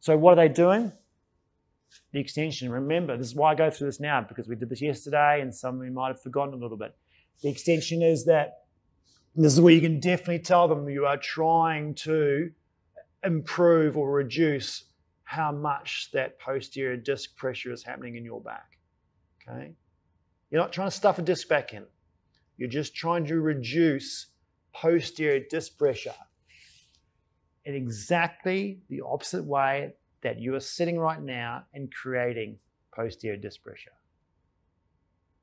So what are they doing? The extension. Remember, this is why I go through this now, because we did this yesterday and some of you might have forgotten a little bit. The extension is that this is where you can definitely tell them you are trying to improve or reduce how much that posterior disc pressure is happening in your back. Okay? You're not trying to stuff a disc back in. You're just trying to reduce posterior disc pressure in exactly the opposite way that you are sitting right now and creating posterior disc pressure.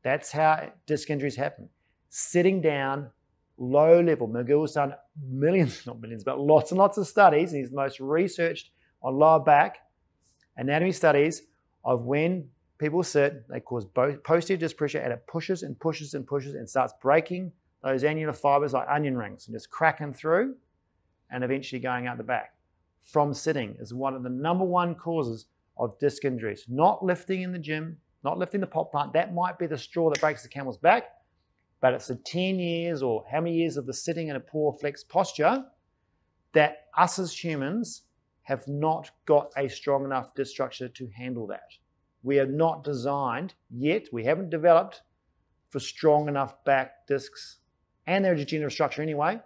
That's how disc injuries happen. Sitting down, low level. McGill's done millions, not millions, but lots and lots of studies. He's the most researched on lower back anatomy studies of when people sit, they cause both posterior disc pressure and it pushes and pushes and pushes and starts breaking those annular fibers like onion rings and just cracking through and eventually going out the back. From sitting is one of the number one causes of disc injuries. Not lifting in the gym, not lifting the pot plant. That might be the straw that breaks the camel's back, but it's the 10 years or how many years of the sitting in a poor flexed posture that us as humans have not got a strong enough disc structure to handle that. We are not designed yet, we haven't developed for strong enough back discs and their degenerative structure anyway.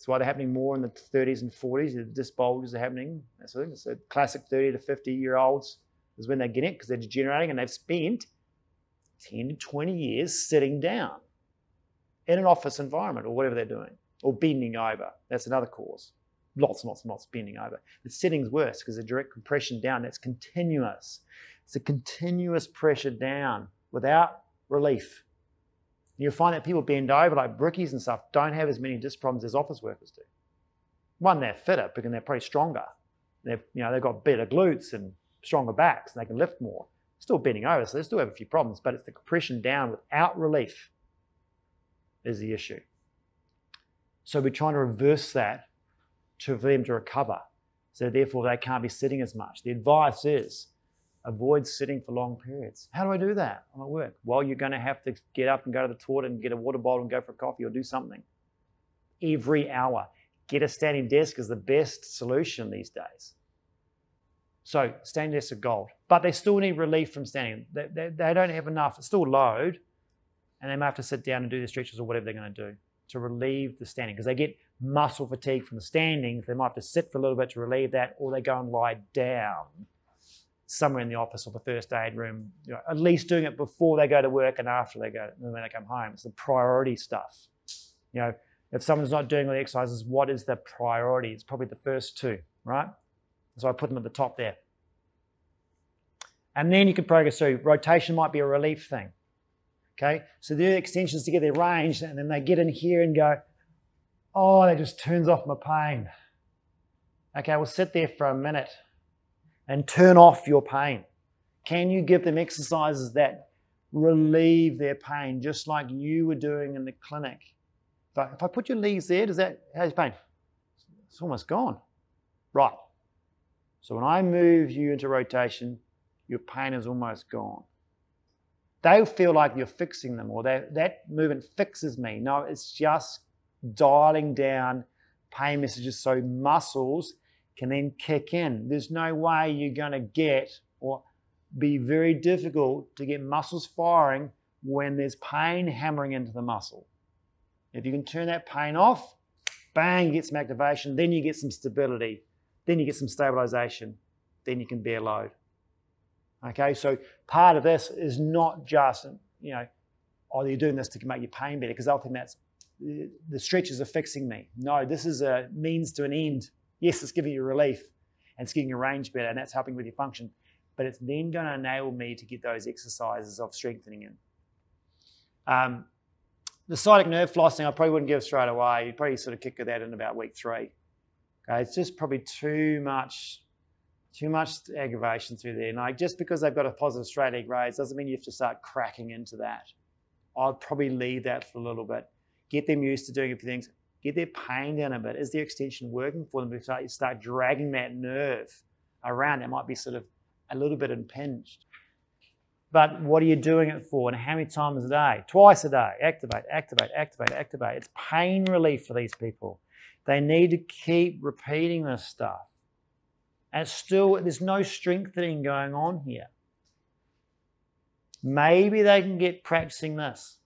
That's why they're happening more in the 30s and 40s. The disc bulges are happening. That's it's a classic 30 to 50 year olds is when they get it because they're degenerating and they've spent 10 to 20 years sitting down in an office environment or whatever they're doing, or bending over. That's another cause. Lots and lots and lots bending over. The sitting's worse because the direct compression down, that's continuous. It's a continuous pressure down without relief. You'll find that people bend over, like brickies and stuff, don't have as many disc problems as office workers do. One, they're fitter because they're probably stronger. They've, you know, they've got better glutes and stronger backs and they can lift more still bending over, so they still have a few problems, but it's the compression down without relief is the issue. So we're trying to reverse that to, for them to recover. So therefore they can't be sitting as much. The advice is avoid sitting for long periods. How do I do that? I'm at work. Well, you're going to have to get up and go to the toilet and get a water bottle and go for a coffee or do something. Every hour. Get a standing desk is the best solution these days. So standing desks are gold, but they still need relief from standing. They, they, they don't have enough, it's still load, and they may have to sit down and do the stretches or whatever they're going to do to relieve the standing because they get muscle fatigue from the standing. They might have to sit for a little bit to relieve that, or they go and lie down somewhere in the office or the first aid room. You know, at least doing it before they go to work and after they go when they come home. It's the priority stuff. You know, if someone's not doing all the exercises, what is the priority? It's probably the first two, right? So I put them at the top there. And then you can progress through. Rotation might be a relief thing. Okay, so the extensions to get their range, and then they get in here and go, oh, that just turns off my pain. Okay, we'll sit there for a minute and turn off your pain. Can you give them exercises that relieve their pain, just like you were doing in the clinic? If I, if I put your legs there, does that, how's pain? It's almost gone. Right. So when I move you into rotation, your pain is almost gone. They feel like you're fixing them or that, that movement fixes me. No, it's just dialing down pain messages so muscles can then kick in. There's no way you're going to get or be very difficult to get muscles firing when there's pain hammering into the muscle. If you can turn that pain off, bang, you get some activation, then you get some stability then you get some stabilization. Then you can bear load. Okay, so part of this is not just, you know, oh, you're doing this to make your pain better, because they'll think that's the stretches are fixing me. No, this is a means to an end. Yes, it's giving you relief and it's getting your range better, and that's helping with your function. But it's then going to enable me to get those exercises of strengthening in. Um, the sciatic nerve flossing, I probably wouldn't give straight away. You'd probably sort of kick that in about week three. Okay, it's just probably too much, too much aggravation through there. Like just because they've got a positive straight leg raise doesn't mean you have to start cracking into that. I'd probably leave that for a little bit. Get them used to doing a few things. Get their pain down a bit. Is their extension working for them? If you start dragging that nerve around, it might be sort of a little bit impinged. But what are you doing it for? And how many times a day? Twice a day. Activate, activate, activate, activate. It's pain relief for these people. They need to keep repeating this stuff. And still, there's no strengthening going on here. Maybe they can get practicing this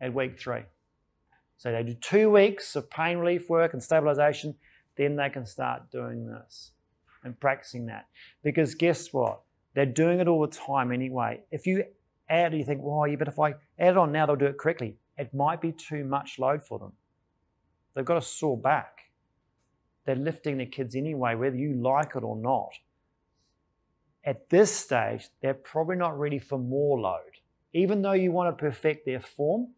at week three. So they do two weeks of pain relief work and stabilization, then they can start doing this and practicing that. Because guess what? They're doing it all the time anyway. If you add, you think, well, yeah, but if I add it on now, they'll do it correctly. It might be too much load for them. They've got a sore back. They're lifting their kids anyway, whether you like it or not. At this stage, they're probably not ready for more load. Even though you want to perfect their form,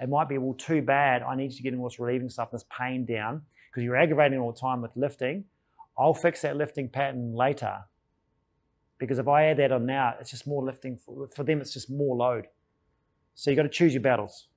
it might be, well, too bad. I need to get in what's relieving stuff, this pain down, because you're aggravating all the time with lifting. I'll fix that lifting pattern later. Because if I add that on now, it's just more lifting. For, for them, it's just more load. So you've got to choose your battles.